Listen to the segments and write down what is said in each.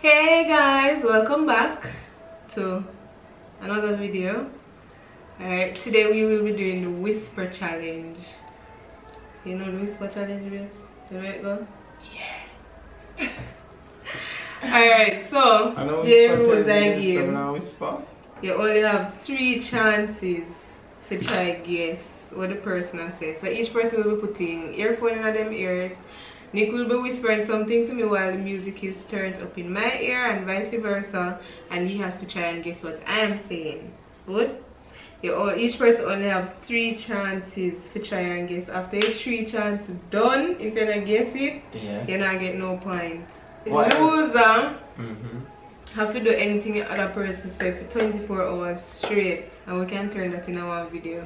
hey guys welcome back to another video. Alright today we will be doing the whisper challenge. You know the whisper challenge way it go yeah. Alright so the rules i give whisper. you only have three chances to try guess what the person says so each person will be putting earphone in them ears Nick will be whispering something to me while the music is turned up in my ear and vice versa and he has to try and guess what I am saying. Good? You all, each person only have three chances to try and guess. After three chances done, if you don't guess it, yeah. you not get no point. The loser mm -hmm. have to do anything the other person say for 24 hours straight and we can turn that in our video.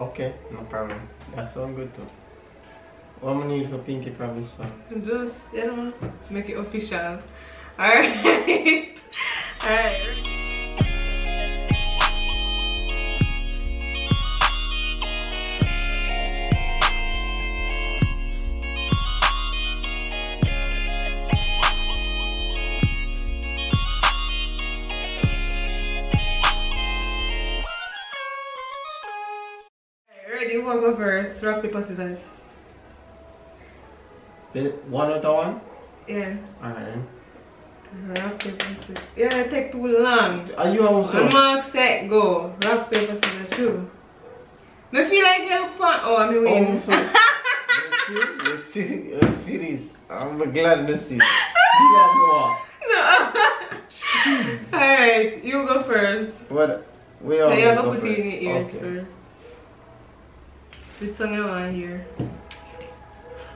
Okay, no problem. That sounds good too. What am I need for Pinky for? Just, you know, make it official. Alright. Alright. Ready? Will go first? Rock, paper, scissors. One out of one? Yeah. Alright. Rock, paper, scissors. Yeah, it take too long. Are you also? Mark, set, go. Rock, paper, scissors, shoot. I feel like you're fun. Oh, I'm winning. Oh, you see? You see? You see this? I'm glad to see. No. Alright, you go first. What? We all no, you go, put it in your ears okay. first. Which song you want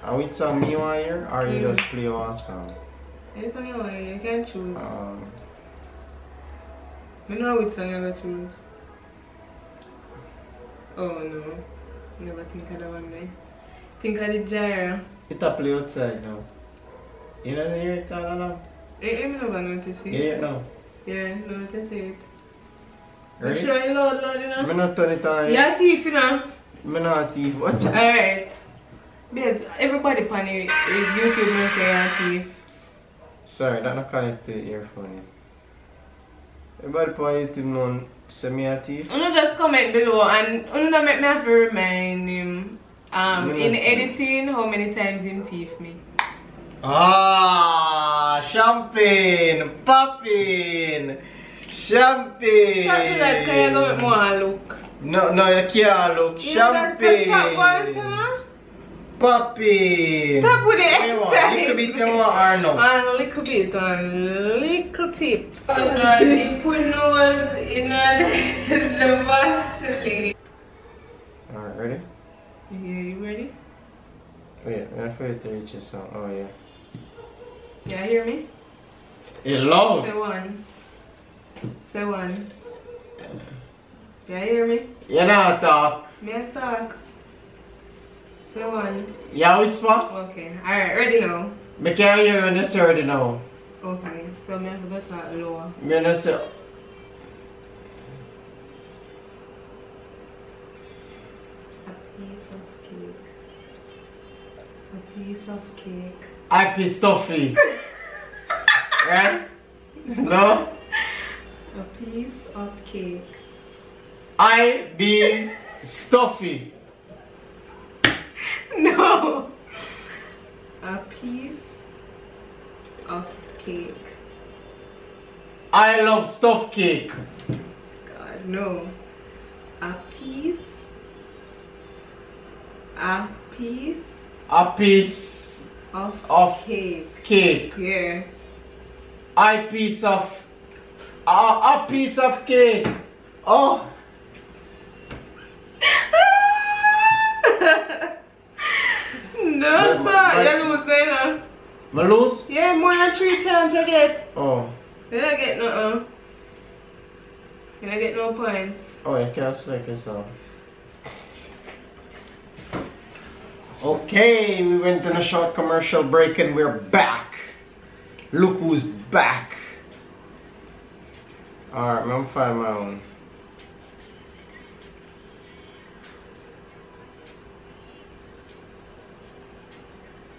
Are we song me want hear or you Mm. just play one song? Any song you want hear, you can choose. Um, I know which song you're gonna choose. Oh no. Never think of that one day. Think of the gyra. it a play outside now. You know hear it all along? Eh, eh, me never know to see. You hear it? Yeah, no to see it. Ready? I'm sure you loud, loud, you know. Me not turn it on. Yeah, teeth, you know. Me not teeth. Watch it. Alright. Babes, everybody pan your your YouTube knows say your teeth. Sorry, that not connect to the earphone. Everybody on YouTube know say me a thief. Uno just comment below and Uno make me have to remind him um in editing how many times him teeth me. Ah, champagne, popping, champagne. Me that cause you gonna make more look. No, no, you can't look. You know that's the stop once, you Champagne, know? popping. Stop with the What you want? exercise. Little bit you want or no? A little bit, on little tips. And put nose in the Vaseline. Alright, ready? Yeah, you ready? Wait, I'm afraid to reach your song. Oh yeah. Yeah, hear me? It's loud. Say one. Say one. Yeah, hear me? You not talk. May I talk? Say one. Whisper? Okay. Alright, ready now. Me hear you you say already now. Okay, so me have to go talk lower. Me no say. A piece of cake. A piece of cake. I be stuffy. right? No? A piece of cake. I be stuffy. No. A piece of cake. I love stuffed cake. God, no. A piece. A piece A piece of of cake. cake. Yeah. I piece of a, a piece of cake. Oh, no, But- sir. but- You lose, you know. Me lose? Yeah, more than three times I get. Oh, You don't get no. You don't get no points. oh, you can't select yourself. Okay, we went on a short commercial break and we're back. Look who's back. Alright, I'm gonna find my own.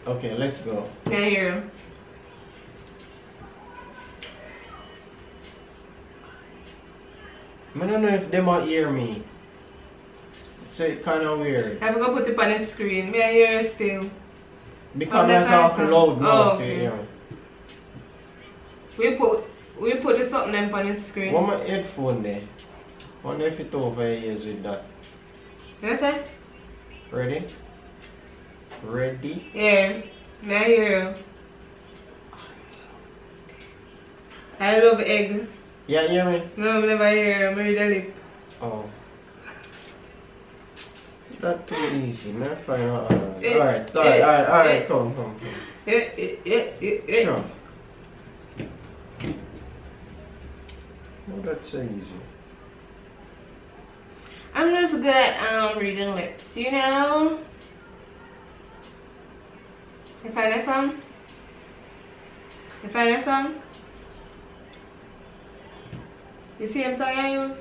Okay, let's go. Can you? I don't know if they might hear me. It's kind of weird. I'm gonna put it on the screen. May I hear you still? Because I talk loud now. Oh, okay. Yeah. We put we put this up on the screen. What my headphone there? Wonder if it over here is with that. You know what Ready? Ready? Yeah. I you? I love egg. Yeah, hear me? No, I never hear. I'm ready to lip. Oh. Not too easy, man. Fine. Alright, Eh, alright, eh, alright, alright, eh. come, come, come. Yeah, yeah, yeah. Sure. Oh, that's so easy. I'm just good at um reading lips, you know. You find that song? You find that song? You see them song I use?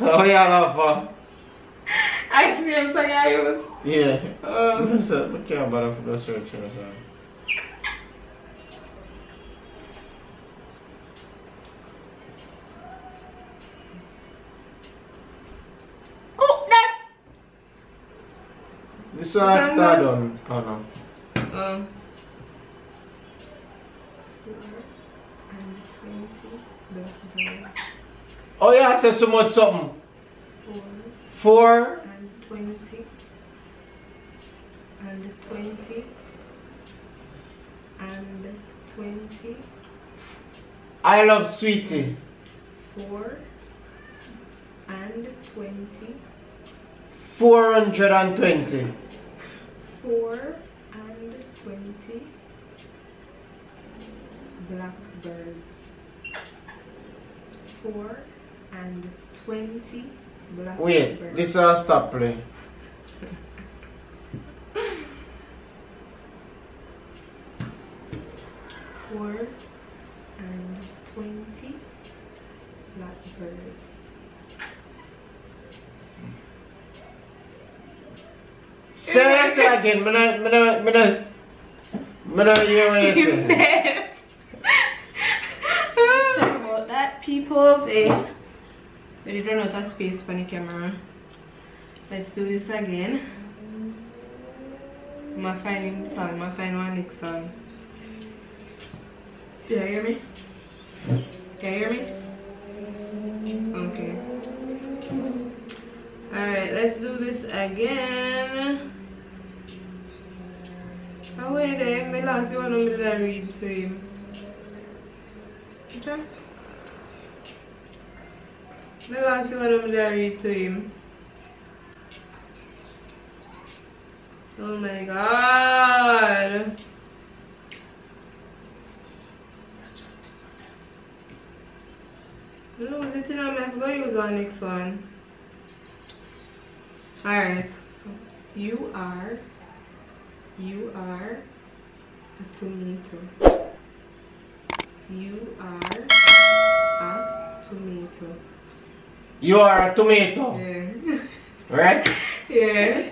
Oh, yeah, love. I see them song I use. Yeah. Um, What's up? What you about for those search or something? This one I Saan thought ba? on. Oh no. Um. Oh yeah, I said so much something. Four Four. and twenty and twenty and twenty. I love sweetie. four and twenty, Four hundred and twenty. Four and twenty blackbirds. Four and twenty blackbirds. Wait, this will stop play. Four and twenty blackbirds. Say say again. Me not, me not, me not, me not hear what you say. Sorry about that, people. They they run out of space for the camera. Let's do this again. I'm gonna find him song. I'm gonna find one next song. Did you hear me? Can you hear me? Okay. Alright, let's do this again. Oh wait there, my last one I'm gonna read to him. Okay. My last one I'm gonna read to him. Oh my god. Lose it in I'm gonna use one next one. Alright. You are you are a tomato. You are a tomato. You are a tomato, Yeah. right? yeah.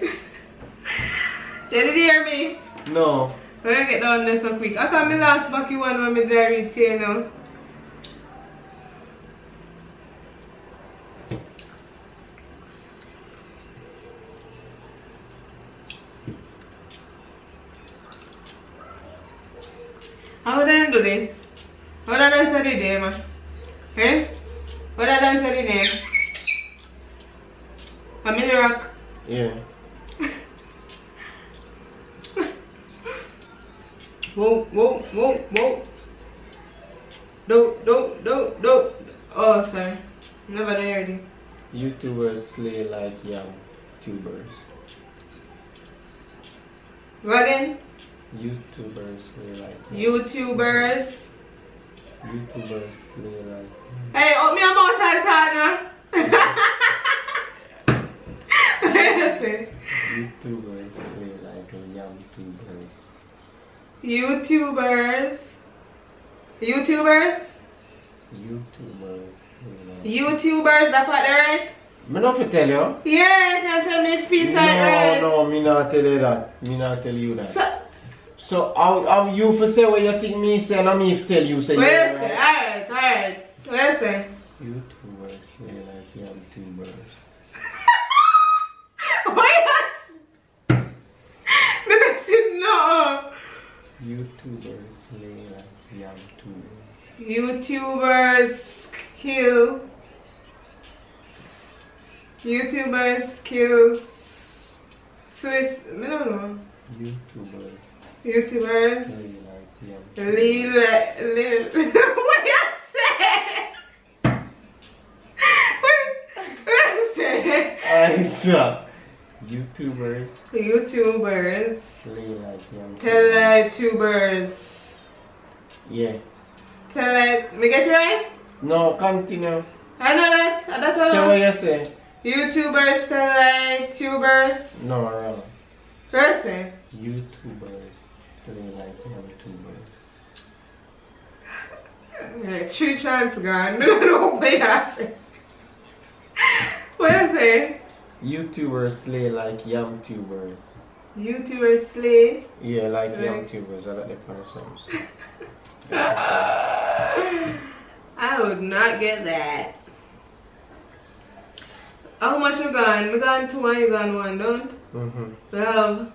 Did you hear me? No. I'm gonna get down there so quick. I come me last back you one when me did read you know. How would I do this? How would I dance the day, man? Eh? Would I dance the day? In rock. Yeah. Whoa, whoa, whoa, whoa. Do, do, do, do. Oh, sorry. Never heard it. YouTubers slay like young tubers. Go again. YouTubers slay like young. YouTubers. YouTubers slay like. Hey, up me about that, Tana. Say, YouTubers slay like. YouTubers. YouTubers. YouTubers like. YouTubers, that part right? Me not fi tell you. Yeah, you can tell me if piece no, right, right? no, me not tell you that. Me not tell you that. So, So how, how you for say what you think me say and me if tell you say What you you say? Alright, alright. What you say? YouTubers slay like YouTubers. What? Because you know. YouTubers slay like YouTubers. YouTubers kill. YouTubers kill. Swiss. I don't know. YouTubers YouTubers. like YouTubers. Lil. Lil. What you say? What what you say? I saw YouTubers YouTubers. slay like YouTubers. Teletubers. Yeah. Tele. Me get it right? No, continue. I know that. I don't So what you say? YouTubers, Teletubers. No, no. What you say? YouTubers slay like YouTubers. Yeah, three chance gone. No, no, what you say? What you say? YouTubers slay like YouTubers. YouTubers slay. Yeah, like Right. YouTubers. I like the concepts. I would not get that. How much you gone? We gone two and you gone one, don't? Mm-hmm. We have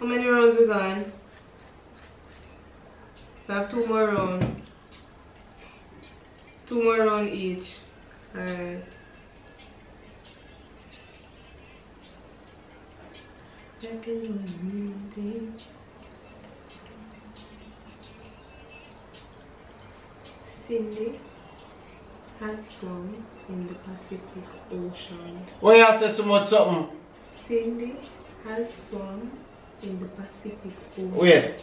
how many rounds we gone? We have two more rounds. Two more rounds each. Alright. Cindy has swum in the Pacific Ocean. What you say so much something? Cindy has swum in the Pacific Ocean. Wait.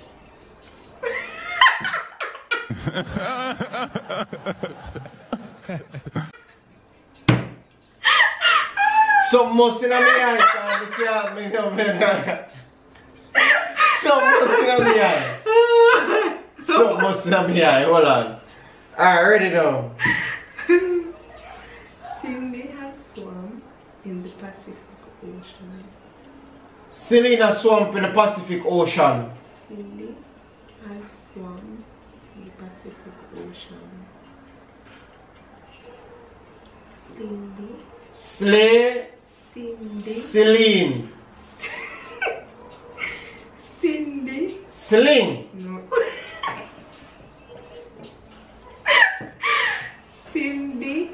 Something must in my eye. I can't make no better. Something must in my eye. Something must in my eye. Hold on. Alright, ready now. Cindy has swum in the Pacific Ocean. Selena swamp in the Pacific Ocean. Has swum in the Pacific Ocean. Cindy, Slay Cindy, Celine. Cindy. Sling. No. Cindy.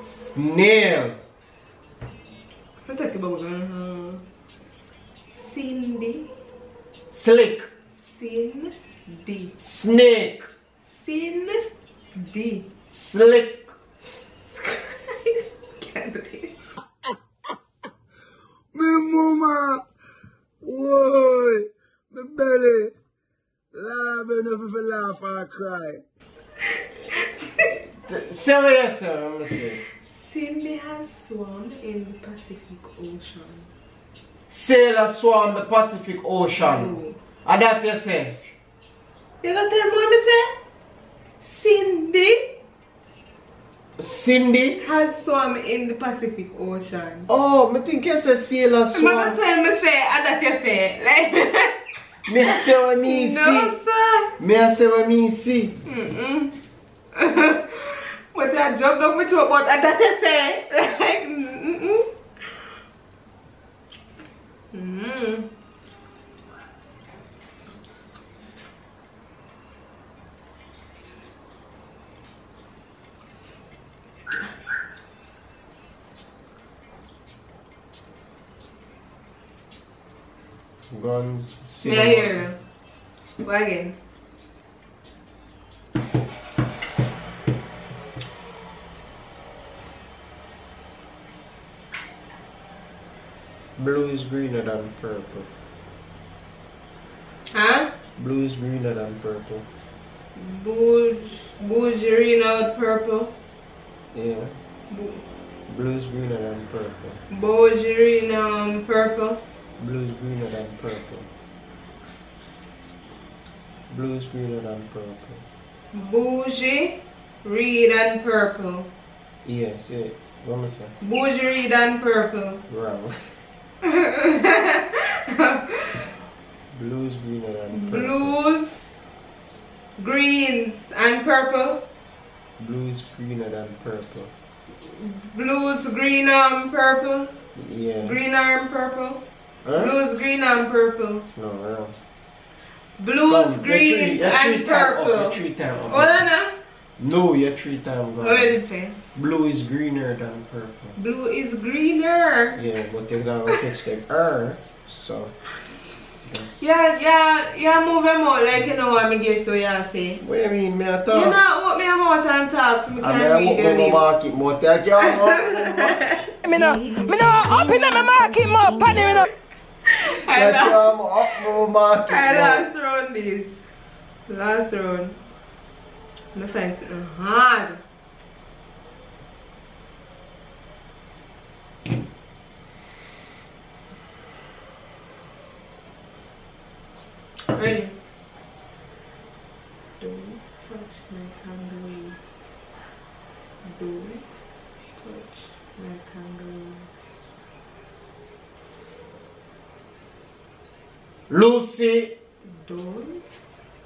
Snail. What's that about? Uh, Cindy. Slick. Cindy. Snake. Cindy. Slick. Can't do this. Me mama, whoa, me belly, laugh enough if I laugh or cry. Say what you say, I'm gonna say. Cindy has swum in the Pacific Ocean. Sailor swam the Pacific Ocean. Oh. And that you? Gonna tell me say? Cindy Cindy? has swum in the Pacific Ocean. Oh, me think you say sailor I'm gonna tell me say, and that you say, like, Me I say what me no, see. sir. Me I say what me see. Mm-mm. but I jumped up with you about and that you say, like, mm-mm. Mm. Guns, Me Hear you. What again? Blue is greener than purple. Huh? Blue is greener than purple. Bouge, Bougerino purple. Yeah. Bu- Blue is greener than purple. Bougerino purple. Blue is greener than purple. Blue is greener than purple. Bougie, red and purple. Yes, yeah. What am I say? Bougie, red and purple. Wrong. Blues greener than purple. Blues, greens, and purple. Blues greener than purple. Blues, green, and purple. Yeah. Green and purple. Huh? Blues, green, and purple. No, no. Blues, Come, you're greens, three- and time up, purple. you're three time up. Hold on now. No, you're three time What did it say? Blue is greener than purple. Blue is greener. Yeah, but you're gonna catch the R, so. Yeah, yeah, yeah, move them out like you know what me guess so yeah say. What do you mean, me I You know what me am out and talk for me I can mean, I read walk your name. market, but I can't walk on. Me no, me no up in my market more panny me no. I I lost, can't my market. I lost round this. Last round. Me find something hard. Ready? Don't touch my kangaroo. Don't touch my kangaroo. Lucy, Don't,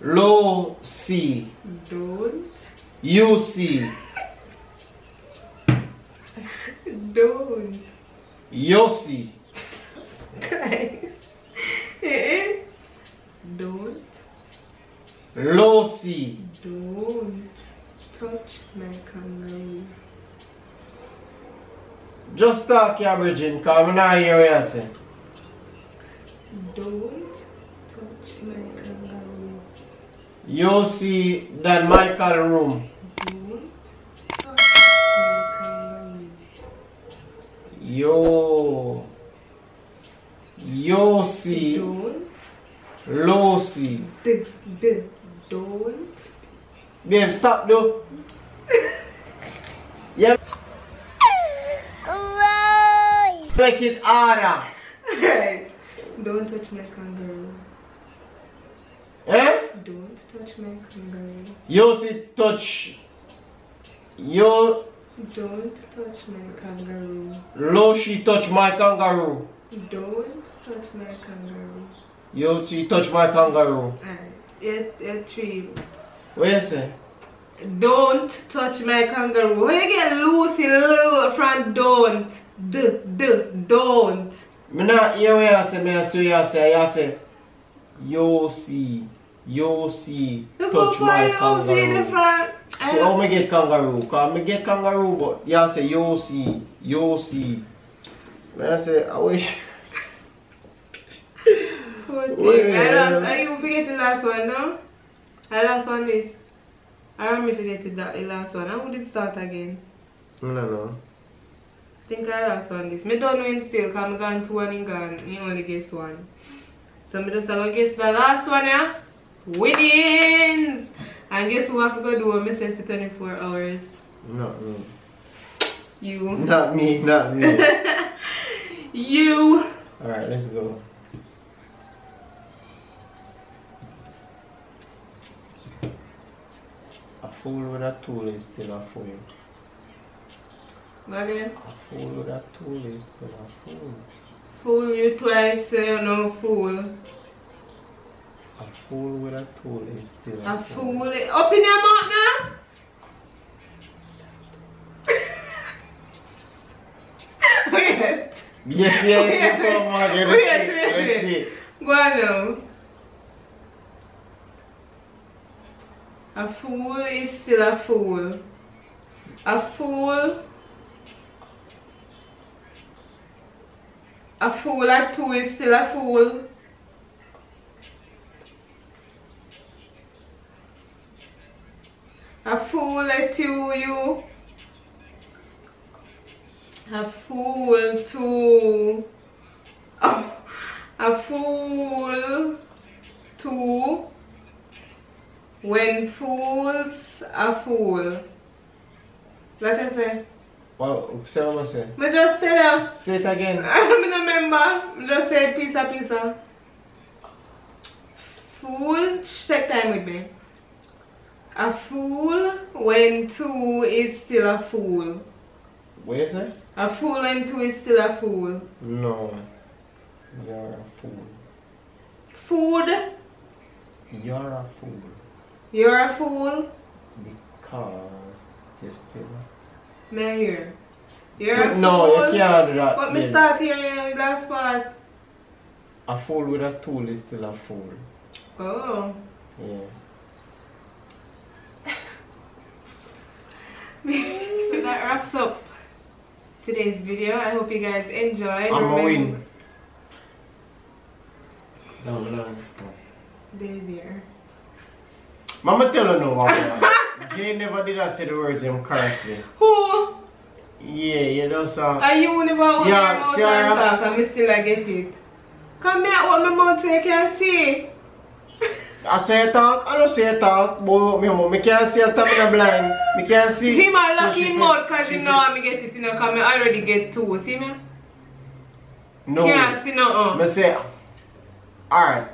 Lucy, don't, you see, don't. Yossi, Eh? Don't, Lucy, don't. Touch my kangaroo. just talk your virgin, cause I'm not hear what you. You see that Michael room. Don't touch my kangaroo. Yo, you see, Don't, Lucy. d, d, don't. Babe, stop though. yeah, make it harder. Right. Don't touch my kangaroo. Eh? Don't touch my kangaroo. You see touch. You, Don't touch my kangaroo. Lucy touch my kangaroo. Don't touch my kangaroo. You see touch my kangaroo. Alright. Yeah, yeah, three. What you say? Don't touch my kangaroo. When you get Lucy Lou from don't. D, d, don't. Me not hear what you say, me I see what say. You say, you see, you see Look touch my you see the kangaroo. I So how me get kangaroo? Cause me get kangaroo, but you say you see, you see. Me I say, I wish. Poor thing. Wait, I lost. Are you forget the last one now? I last one this. I remember forget the, the last one. How would it start again? I don't know. think I lost one this. Me don't win still because I'm gone two and he gone. He only guess one. So me just gonna guess the last one yeah. Winnings! And guess who I have to go do myself for 24 hours? Not me. You. Not me, not me. You. Alright, let's go. A fool with a tool is still a fool. Go again. A fool with a tool is still a fool. Fool you twice, so you no fool. A fool with a tool is still a, A fool. Open your mouth now. Wait. Yes, yes, Wait, come on, let's wait, see, wait, let's wait. see. Go on now. A fool is still a fool. A fool. A fool at two is still a fool. A fool at two, you. A fool two. Oh, a fool two. When fools a fool. What I say? Well, say what I say. Me just tell you. Say it again. I don't remember. Me just say piece a piece of. Fool, take time with me. A fool when two is still a fool. What you say? A fool when two is still a fool. No. You're a fool. Food. You're a fool. You're a fool. Because you're still. May I hear? You're a no, fool. you can't do that. But me start hearing with last part. A fool with a tool is still a fool. Oh. Yeah. that wraps up today's video. I hope you guys enjoyed. I'm a Remember- win. No, no. There, there. Mama tell her no what Jay never did I say the words him correctly. Who? Yeah, you know so Are you never open Yeah, your mouth sure. and talk and me still I get it? Come here, open my mouth so you can see. I say talk, I don't say talk, but me, me can't see a time in a blind. Me can't see. He might So lock she him feel- out because he know me get it, you know, because me already get two, see me? No. Can't see no uh. Me say, alright,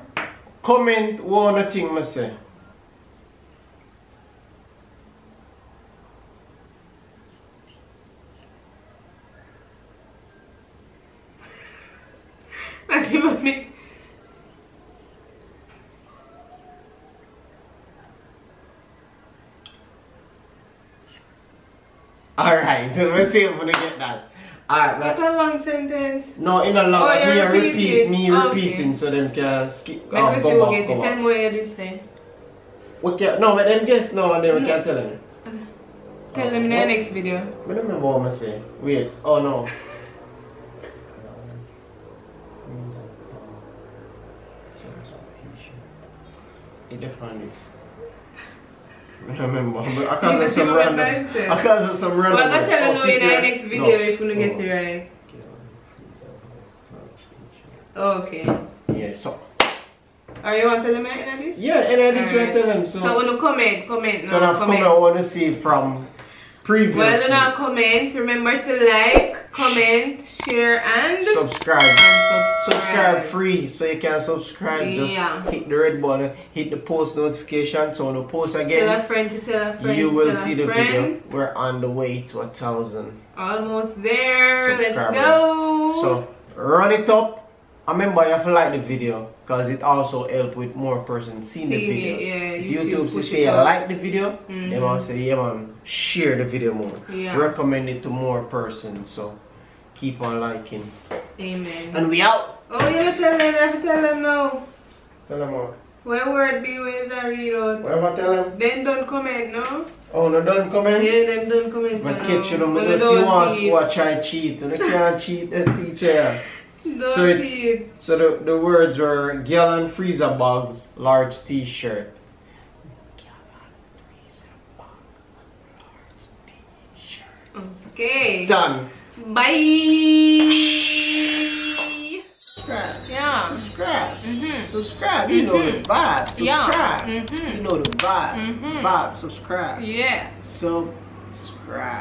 comment one thing me say. Not even me. Alright, let's see if we get that. Alright, That's but a long sentence. no, in a long, Oh, me you repeat repeat, me Okay. repeating so them can skip. Uh, me go who back, get go it. back. Tell me what you did say. We can, no, but them guess no, and then we can tell them. Tell them in the next video. I don't remember what I say. Wait, oh no. It is. I don't remember. I can't You say some random. I can't say some random. Well, telling Oh, you in the next video No. if you don't get Oh. it right. Okay. Yeah, so. Are you want to tell them anything of this? Yeah, and I just Alright. want tell them. So I So, want to comment, comment so now, come comment. I want to see from previous. Well, do not comment. Remember to like, comment, share, and subscribe. and Subscribe free, so you can subscribe. Yeah. Just hit the red button, hit the post notification. So when the post again. Tell a friend to tell a friend. you will see the friend. video. We're on the way to a thousand. Almost there. Let's go. So run it up. I remember, you have to like the video because it also help with more persons seeing the video. yeah, if YouTube YouTube, say it you like the video, Mhm. they will say, yeah man, share the video more. Yeah. Recommend it to more persons. So keep on liking. Amen. And we out. Oh, you have to tell them. You have to tell them now. Tell them more. What word be with the read out? Whatever tell them. Then don't comment, no? Oh, no, don't comment. Yeah, them don't comment. But now. catch you them But because don't you want cheat. to try cheat. You can't cheat the teacher. So it's so the, the words were gallon freezer bugs large t-shirt. Gallon freezer bag, large t-shirt. Okay. Done. Bye. Subscribe. Yeah. Subscribe. Mhm. Subscribe. You know the vibe. Subscribe. Yeah. You Mhm. know the vibe. Mhm. Vibe. Subscribe. Yeah. Subscribe.